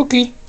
Cookie.